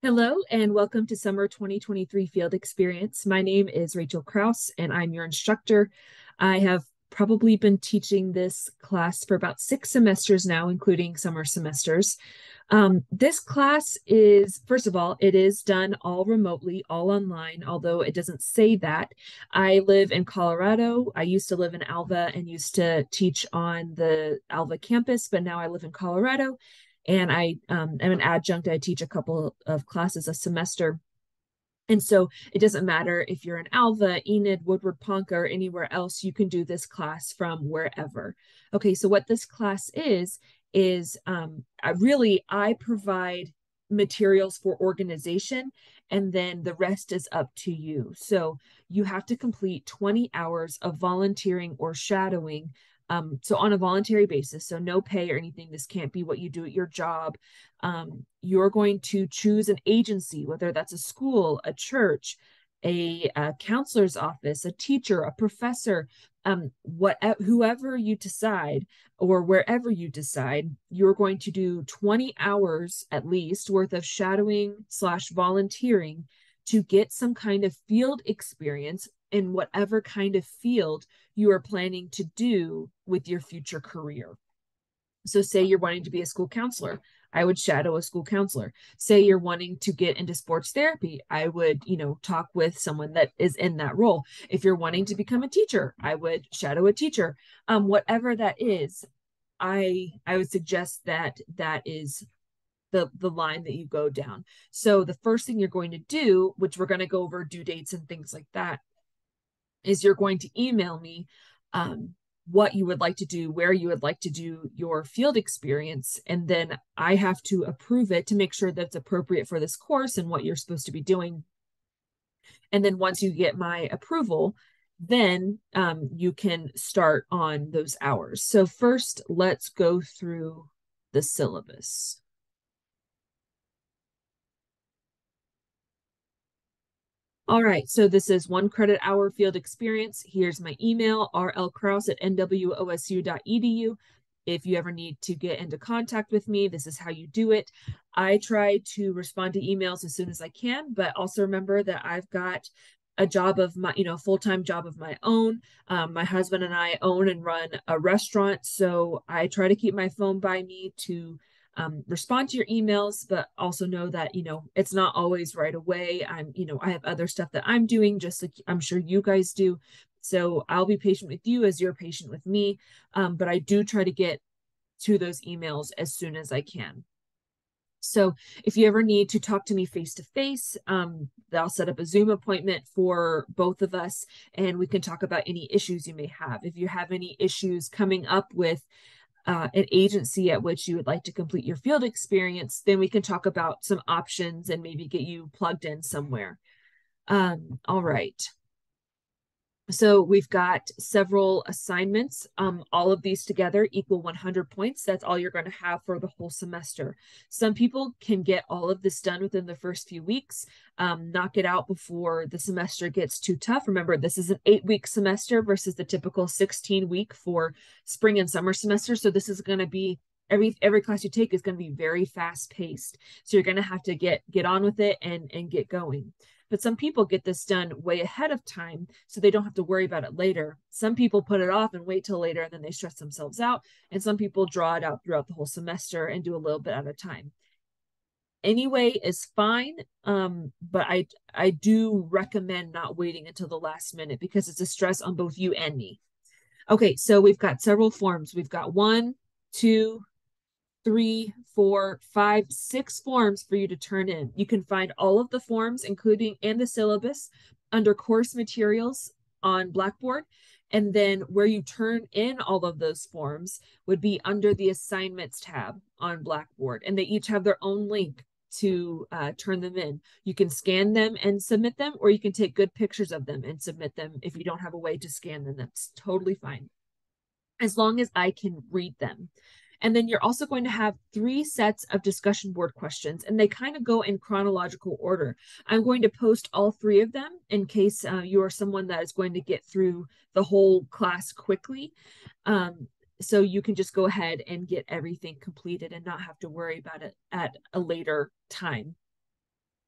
Hello and welcome to Summer 2023 Field Experience. My name is Rachel Kraus and I'm your instructor. I have probably been teaching this class for about six semesters now, including summer semesters. Um, this class is, first of all, it is done all remotely, all online, although it doesn't say that. I live in Colorado. I used to live in Alva and used to teach on the Alva campus, but now I live in Colorado and I um, am an adjunct. I teach a couple of classes a semester. And so it doesn't matter if you're in Alva, Enid, Woodward, Ponca, or anywhere else, you can do this class from wherever. Okay, so what this class is, is um, I really, I provide materials for organization and then the rest is up to you. So you have to complete 20 hours of volunteering or shadowing um, so on a voluntary basis, so no pay or anything, this can't be what you do at your job. Um, you're going to choose an agency, whether that's a school, a church, a, a counselor's office, a teacher, a professor, um, what whoever you decide or wherever you decide, you're going to do 20 hours at least worth of shadowing slash volunteering to get some kind of field experience in whatever kind of field you are planning to do with your future career. So, say you're wanting to be a school counselor, I would shadow a school counselor. Say you're wanting to get into sports therapy, I would, you know, talk with someone that is in that role. If you're wanting to become a teacher, I would shadow a teacher. Um, whatever that is, I I would suggest that that is the the line that you go down. So the first thing you're going to do, which we're going to go over due dates and things like that, is you're going to email me um, what you would like to do, where you would like to do your field experience, and then I have to approve it to make sure that it's appropriate for this course and what you're supposed to be doing. And then once you get my approval, then um, you can start on those hours. So first, let's go through the syllabus. All right, so this is one credit hour field experience. Here's my email, rlkraus at nwosu.edu. If you ever need to get into contact with me, this is how you do it. I try to respond to emails as soon as I can, but also remember that I've got a job of my, you know, full time job of my own. Um, my husband and I own and run a restaurant, so I try to keep my phone by me to um, respond to your emails, but also know that, you know, it's not always right away. I'm, you know, I have other stuff that I'm doing, just like I'm sure you guys do. So I'll be patient with you as you're patient with me. Um, but I do try to get to those emails as soon as I can. So if you ever need to talk to me face to face, I'll set up a Zoom appointment for both of us and we can talk about any issues you may have. If you have any issues coming up with uh, an agency at which you would like to complete your field experience, then we can talk about some options and maybe get you plugged in somewhere. Um, all right. So we've got several assignments. Um, all of these together equal 100 points. That's all you're going to have for the whole semester. Some people can get all of this done within the first few weeks, um, knock it out before the semester gets too tough. Remember, this is an eight week semester versus the typical 16 week for spring and summer semester. So this is going to be every every class you take is going to be very fast paced. So you're going to have to get get on with it and and get going. But some people get this done way ahead of time so they don't have to worry about it later. Some people put it off and wait till later and then they stress themselves out. And some people draw it out throughout the whole semester and do a little bit at a time. Anyway is fine, um, but I I do recommend not waiting until the last minute because it's a stress on both you and me. Okay, so we've got several forms. We've got one, two, three, four, five, six forms for you to turn in. You can find all of the forms, including and the syllabus, under course materials on Blackboard. And then where you turn in all of those forms would be under the assignments tab on Blackboard. And they each have their own link to uh, turn them in. You can scan them and submit them, or you can take good pictures of them and submit them if you don't have a way to scan them. That's totally fine. As long as I can read them. And then you're also going to have three sets of discussion board questions, and they kind of go in chronological order. I'm going to post all three of them in case uh, you are someone that is going to get through the whole class quickly. Um, so you can just go ahead and get everything completed and not have to worry about it at a later time.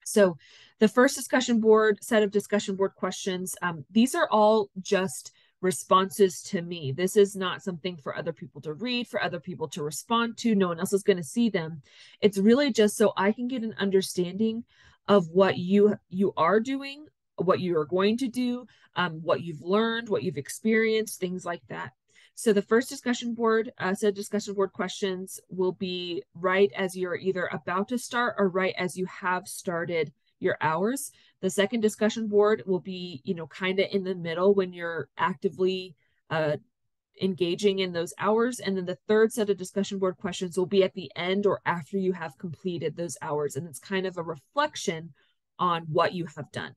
So the first discussion board set of discussion board questions, um, these are all just responses to me. This is not something for other people to read, for other people to respond to. No one else is going to see them. It's really just so I can get an understanding of what you you are doing, what you are going to do, um, what you've learned, what you've experienced, things like that. So the first discussion board uh, set discussion board questions will be right as you're either about to start or right as you have started your hours. The second discussion board will be, you know, kind of in the middle when you're actively uh, engaging in those hours. And then the third set of discussion board questions will be at the end or after you have completed those hours. And it's kind of a reflection on what you have done.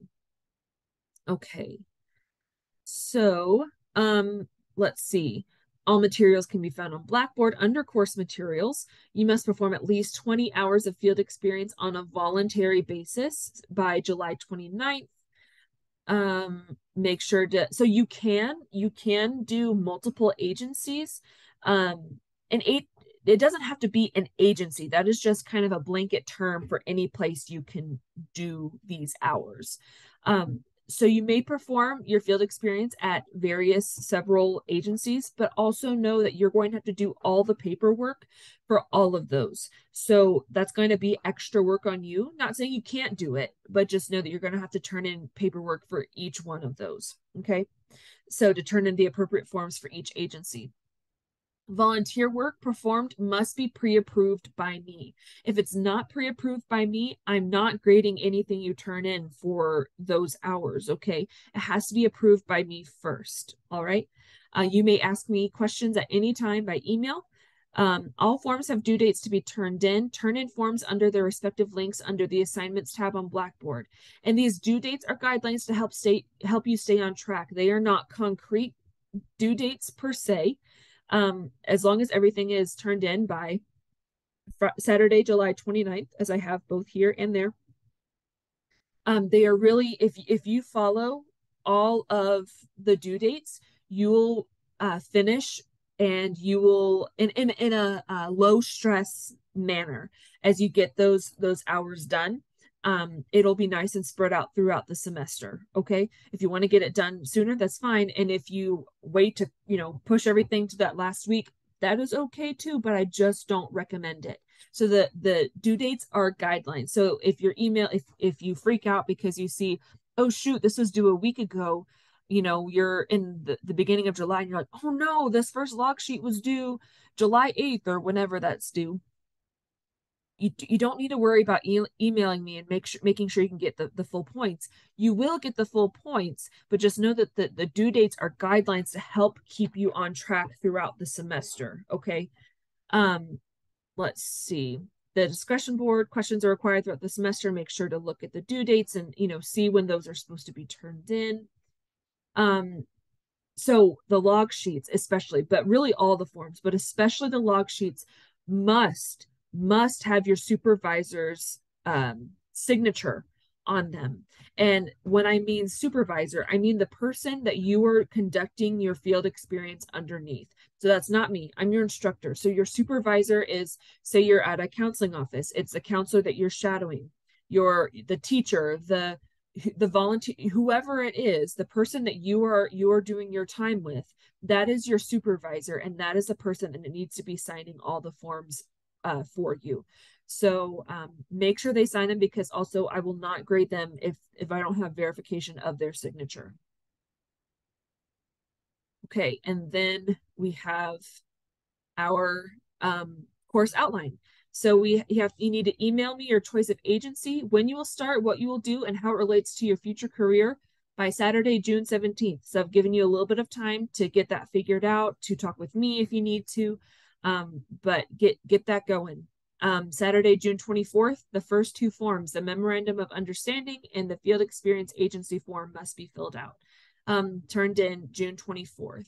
Okay. So um, let's see. All materials can be found on Blackboard under course materials. You must perform at least 20 hours of field experience on a voluntary basis by July 29th. Um, make sure to, so you can, you can do multiple agencies. Um, and eight, it doesn't have to be an agency. That is just kind of a blanket term for any place you can do these hours. Um, so you may perform your field experience at various several agencies but also know that you're going to have to do all the paperwork for all of those. So that's going to be extra work on you. Not saying you can't do it but just know that you're going to have to turn in paperwork for each one of those okay? So to turn in the appropriate forms for each agency volunteer work performed must be pre-approved by me. If it's not pre-approved by me, I'm not grading anything you turn in for those hours, okay? It has to be approved by me first, all right? Uh, you may ask me questions at any time by email. Um, all forms have due dates to be turned in. Turn in forms under their respective links under the assignments tab on Blackboard. And these due dates are guidelines to help stay help you stay on track. They are not concrete due dates per se um, as long as everything is turned in by fr- Saturday, July 29th, as I have both here and there. Um, they are really, if, if you follow all of the due dates, you'll uh, finish and you will in in, in a uh, low stress manner as you get those those hours done um, it'll be nice and spread out throughout the semester. Okay. If you want to get it done sooner, that's fine. And if you wait to, you know, push everything to that last week, that is okay too, but I just don't recommend it. So the the due dates are guidelines. So if your email, if if you freak out because you see, oh shoot, this was due a week ago, you know, you're in the, the beginning of July and you're like, oh no, this first log sheet was due July 8th or whenever that's due you, you don't need to worry about e- emailing me and make sure, making sure you can get the, the full points. You will get the full points, but just know that the, the due dates are guidelines to help keep you on track throughout the semester. Okay. Um, let's see. The discussion board questions are required throughout the semester. Make sure to look at the due dates and you know see when those are supposed to be turned in. Um, so the log sheets, especially, but really all the forms, but especially the log sheets must must have your supervisor's um, signature on them. And when I mean supervisor, I mean the person that you are conducting your field experience underneath. So that's not me. I'm your instructor. So your supervisor is, say you're at a counseling office, it's the counselor that you're shadowing. Your the teacher, the the volunteer whoever it is the person that you are you are doing your time with that is your supervisor and that is the person that needs to be signing all the forms uh, for you. So um, make sure they sign them because also I will not grade them if if I don't have verification of their signature. Okay, and then we have our um, course outline. So we you have you need to email me your choice of agency, when you will start, what you will do, and how it relates to your future career by Saturday, June 17th. So I've given you a little bit of time to get that figured out, to talk with me if you need to. Um, but get get that going. Um, Saturday, June 24th, the first two forms, the Memorandum of Understanding and the Field Experience Agency form must be filled out. Um, turned in June 24th.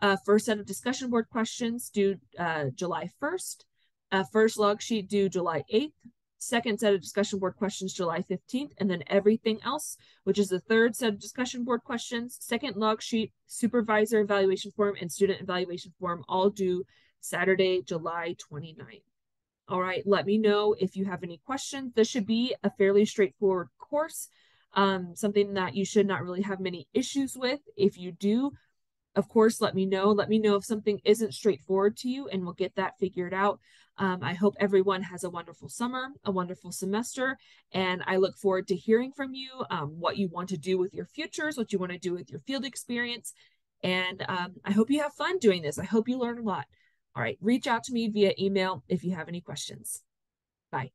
Uh, first set of discussion board questions due uh, July 1st. Uh, first log sheet due July 8th. Second set of discussion board questions July 15th. And then everything else, which is the third set of discussion board questions, second log sheet, supervisor evaluation form, and student evaluation form, all due Saturday, July 29th. All right, let me know if you have any questions. This should be a fairly straightforward course, um, something that you should not really have many issues with. If you do, of course, let me know. Let me know if something isn't straightforward to you, and we'll get that figured out. Um, I hope everyone has a wonderful summer, a wonderful semester, and I look forward to hearing from you um, what you want to do with your futures, what you want to do with your field experience. And um, I hope you have fun doing this. I hope you learn a lot. All right, reach out to me via email if you have any questions. Bye.